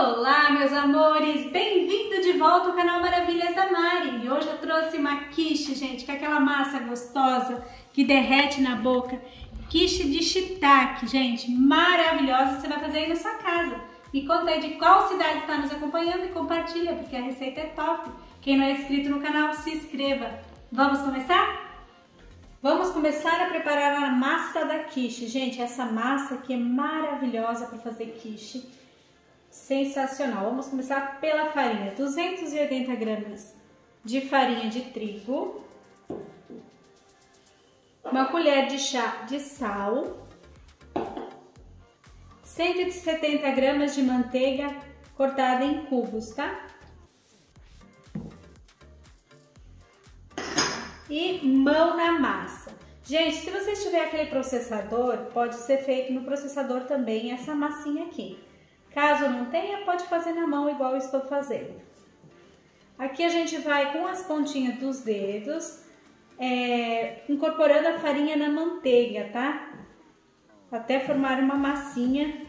Olá, meus amores! Bem-vindo de volta ao canal Maravilhas da Mari. E hoje eu trouxe uma quiche, gente, com aquela massa gostosa que derrete na boca. Quiche de shiitake, gente, maravilhosa. Você vai fazer aí na sua casa. Me conta aí de qual cidade está nos acompanhando e compartilha, porque a receita é top. Quem não é inscrito no canal, se inscreva. Vamos começar? Vamos começar a preparar a massa da quiche. Gente, essa massa aqui é maravilhosa para fazer quiche sensacional. Vamos começar pela farinha. 280 gramas de farinha de trigo, uma colher de chá de sal, 170 gramas de manteiga cortada em cubos, tá? E mão na massa. Gente, se você tiver aquele processador, pode ser feito no processador também essa massinha aqui. Caso não tenha, pode fazer na mão igual eu estou fazendo. Aqui a gente vai com as pontinhas dos dedos, é, incorporando a farinha na manteiga, tá? Até formar uma massinha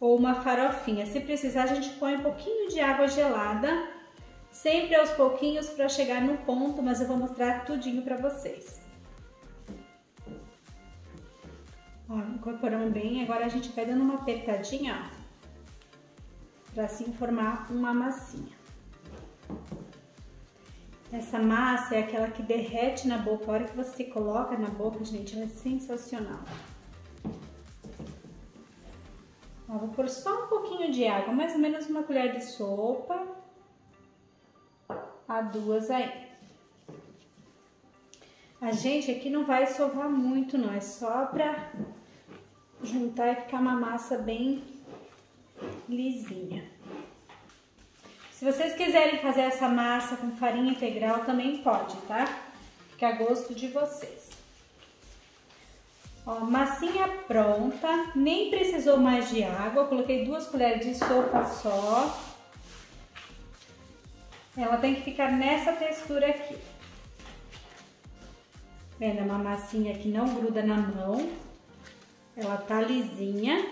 ou uma farofinha. Se precisar, a gente põe um pouquinho de água gelada, sempre aos pouquinhos para chegar no ponto, mas eu vou mostrar tudinho para vocês. Ó, incorporamos bem, agora a gente vai dando uma apertadinha, ó para assim formar uma massinha. Essa massa é aquela que derrete na boca, a hora que você coloca na boca, gente, ela é sensacional. Ó, vou pôr só um pouquinho de água, mais ou menos uma colher de sopa, a duas aí. A gente aqui não vai sovar muito não, é só pra juntar e ficar uma massa bem lisinha. Se vocês quiserem fazer essa massa com farinha integral, também pode, tá? Fica a gosto de vocês. Ó, massinha pronta, nem precisou mais de água, coloquei duas colheres de sopa só. Ela tem que ficar nessa textura aqui. Vendo, é uma massinha que não gruda na mão. Ela tá lisinha.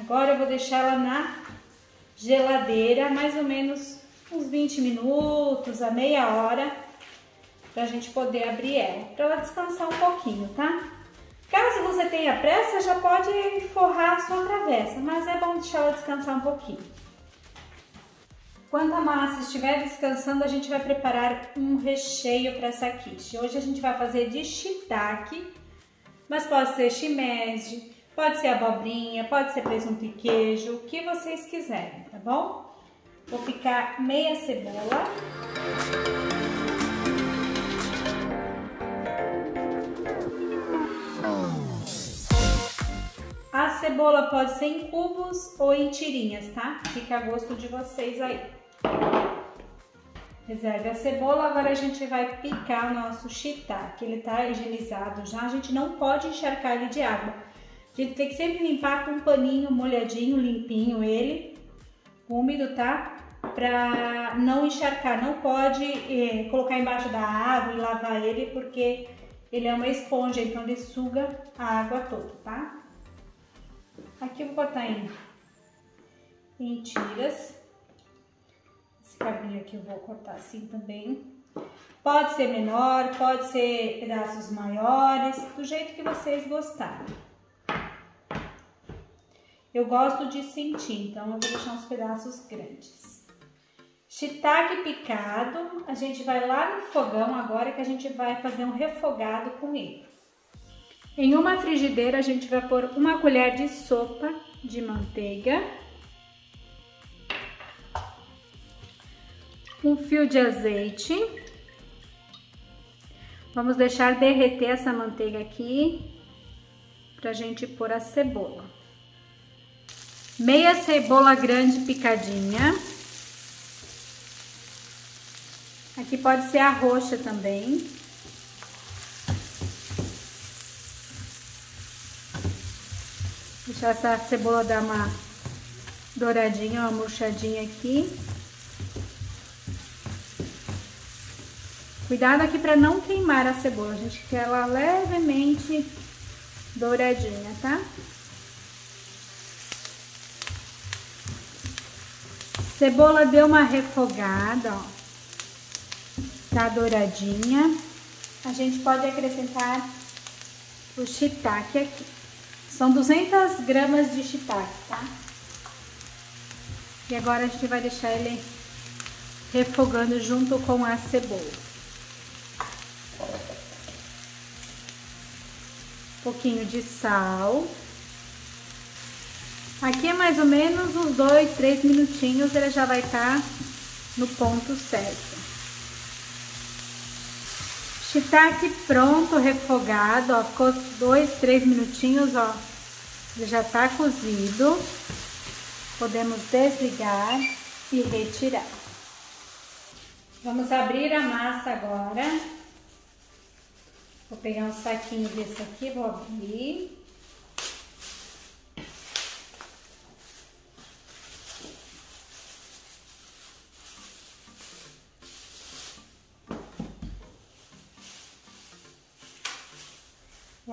Agora eu vou deixar ela na geladeira, mais ou menos uns 20 minutos, a meia hora, pra gente poder abrir ela, pra ela descansar um pouquinho, tá? Caso você tenha pressa, já pode forrar a sua travessa, mas é bom deixar ela descansar um pouquinho. Quando a massa estiver descansando, a gente vai preparar um recheio para essa quiche. Hoje a gente vai fazer de shiitake, mas pode ser shimeji, Pode ser abobrinha, pode ser presunto e queijo, o que vocês quiserem, tá bom? Vou picar meia cebola. A cebola pode ser em cubos ou em tirinhas, tá? Fica a gosto de vocês aí. Reserve a cebola, agora a gente vai picar o nosso shiitake. Ele tá higienizado já, a gente não pode encharcar ele de água a gente tem que sempre limpar com um paninho molhadinho, limpinho ele, úmido, tá? Pra não encharcar, não pode eh, colocar embaixo da água e lavar ele, porque ele é uma esponja, então ele suga a água toda, tá? Aqui eu vou botar em, em tiras. Esse cabinho aqui eu vou cortar assim também. Pode ser menor, pode ser pedaços maiores, do jeito que vocês gostarem. Eu gosto de sentir, então eu vou deixar uns pedaços grandes. Shiitake picado, a gente vai lá no fogão agora que a gente vai fazer um refogado com ele. Em uma frigideira a gente vai pôr uma colher de sopa de manteiga, um fio de azeite. Vamos deixar derreter essa manteiga aqui pra gente pôr a cebola meia cebola grande picadinha. Aqui pode ser a roxa também. Deixar essa cebola dar uma douradinha, uma murchadinha aqui. Cuidado aqui para não queimar a cebola, gente quer ela levemente douradinha, tá? Cebola deu uma refogada, ó. Tá douradinha. A gente pode acrescentar o shiitake aqui. São 200 gramas de shiitake, tá? E agora a gente vai deixar ele refogando junto com a cebola. Um pouquinho de sal. Aqui é mais ou menos uns dois, três minutinhos, ele já vai estar tá no ponto certo. Shiitake pronto, refogado, ó, ficou dois, três minutinhos, ó, ele já tá cozido. Podemos desligar e retirar. Vamos abrir a massa agora. Vou pegar um saquinho desse aqui, vou abrir.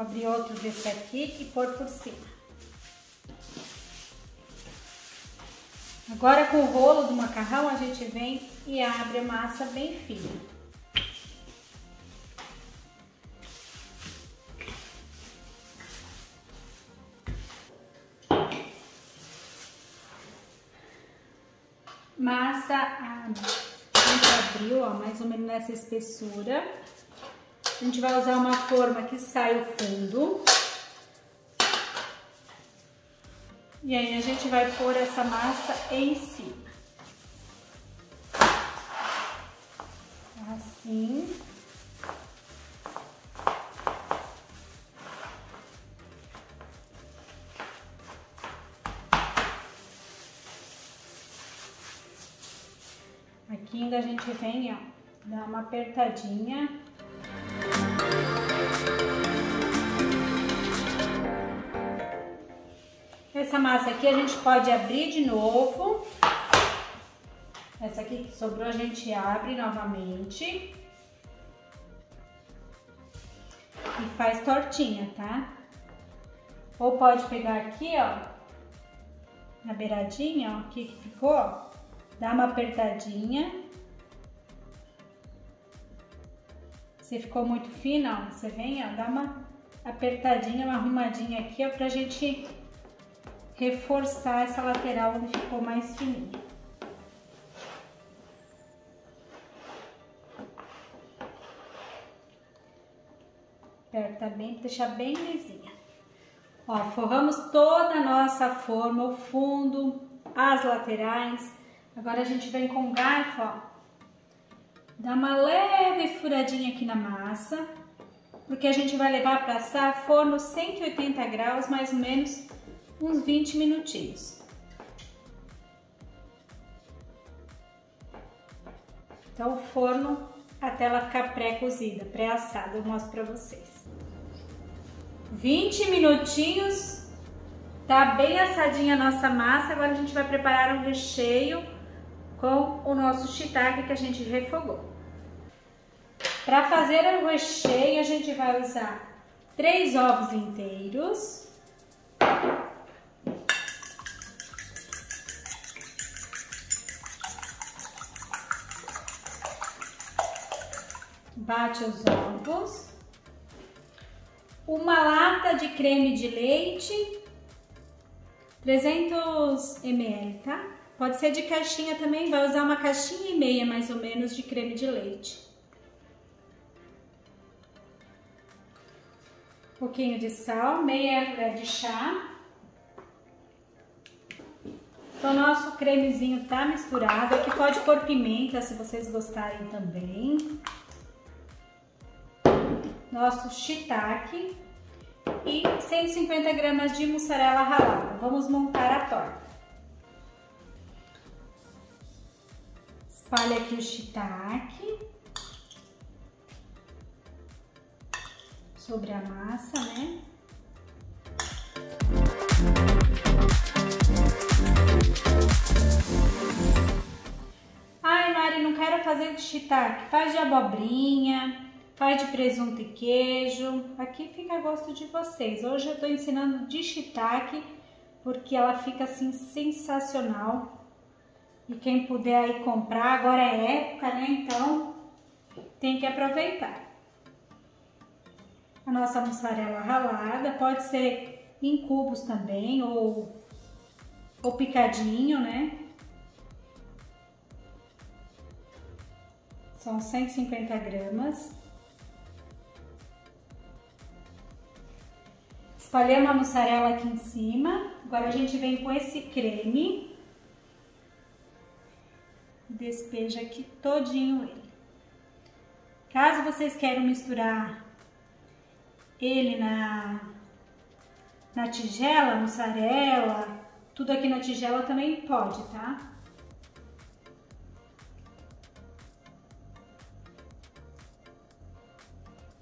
Abrir outro desse aqui e pôr por cima. Agora com o rolo do macarrão a gente vem e abre a massa bem fina. Massa, a gente abriu, ó, mais ou menos nessa espessura. A gente vai usar uma forma que sai o fundo. E aí a gente vai pôr essa massa em cima. Assim. Aqui ainda a gente vem, ó, dá uma apertadinha Essa massa aqui a gente pode abrir de novo. Essa aqui que sobrou a gente abre novamente. E faz tortinha, tá? Ou pode pegar aqui, ó, na beiradinha, ó, aqui que ficou, dá uma apertadinha. Se ficou muito fina, ó, você vem, ó, dá uma apertadinha, uma arrumadinha aqui, ó, pra gente reforçar essa lateral onde ficou mais fininho. Aperta bem, deixar bem lisinha. Ó, forramos toda a nossa forma, o fundo, as laterais. Agora a gente vem com o garfo, ó. Dá uma leve furadinha aqui na massa, porque a gente vai levar para assar forno 180 graus, mais ou menos uns 20 minutinhos. Então, o forno até ela ficar pré-cozida, pré-assada, eu mostro pra vocês. 20 minutinhos, tá bem assadinha a nossa massa, agora a gente vai preparar um recheio com o nosso shiitake que a gente refogou. Para fazer o recheio, a gente vai usar três ovos inteiros, bate os ovos, uma lata de creme de leite, 300 ml, tá? Pode ser de caixinha também, vai usar uma caixinha e meia mais ou menos de creme de leite. Um pouquinho de sal, meia colher de chá. Então, nosso cremezinho tá misturado. Aqui pode pôr pimenta, se vocês gostarem também nosso shiitake e 150 gramas de mussarela ralada. Vamos montar a torta. Espalhe aqui o shiitake sobre a massa, né? Ai, Mari, não quero fazer de shiitake, faz de abobrinha, Faz de presunto e queijo. Aqui fica a gosto de vocês. Hoje eu tô ensinando de shiitake, porque ela fica assim sensacional. E quem puder aí comprar, agora é época, né? Então tem que aproveitar. A nossa mussarela ralada pode ser em cubos também ou, ou picadinho, né? São 150 gramas. Espalhamos a mussarela aqui em cima. Agora a gente vem com esse creme. Despeja aqui todinho ele. Caso vocês queiram misturar ele na, na tigela, mussarela, tudo aqui na tigela também pode, tá?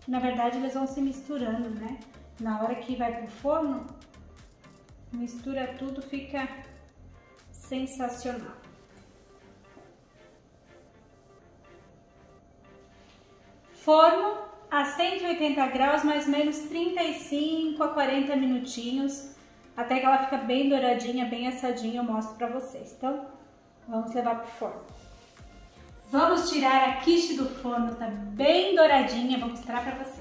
Na verdade, eles vão se misturando, né? Na hora que vai pro forno, mistura tudo, fica sensacional. Forno a 180 graus, mais ou menos 35 a 40 minutinhos, até que ela fica bem douradinha, bem assadinha, eu mostro pra vocês. Então, vamos levar pro forno. Vamos tirar a quiche do forno, tá bem douradinha, vou mostrar pra vocês.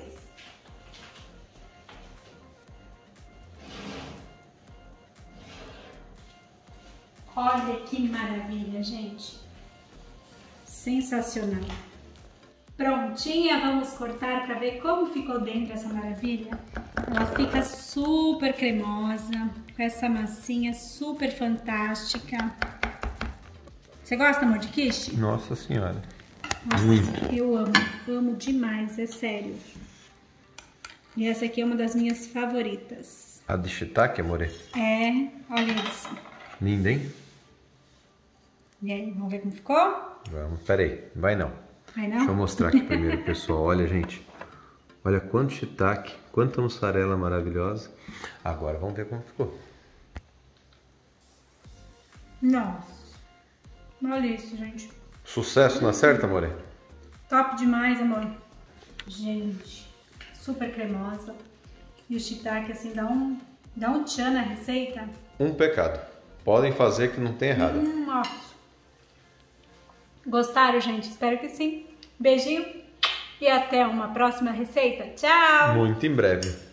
Olha que maravilha, gente. Sensacional. Prontinha, vamos cortar para ver como ficou dentro essa maravilha. Ela fica super cremosa, com essa massinha super fantástica. Você gosta, amor, de quiche? Nossa senhora. Nossa, Muito. eu amo, amo demais, é sério. E essa aqui é uma das minhas favoritas. A de shiitake, amor? É, olha isso. Linda, hein? E aí, vamos ver como ficou? Vamos, peraí, vai não. Vai não? Deixa eu mostrar aqui primeiro, pessoal. Olha, gente. Olha quanto shiitake, quanta mussarela maravilhosa. Agora vamos ver como ficou. Nossa. Olha isso, gente. Sucesso na certa, amore? Top demais, amor. Gente, super cremosa. E o shiitake, assim, dá um, dá um tchan na receita. Um pecado. Podem fazer que não tem errado. Hum, nossa. Gostaram, gente? Espero que sim. Beijinho e até uma próxima receita. Tchau! Muito em breve.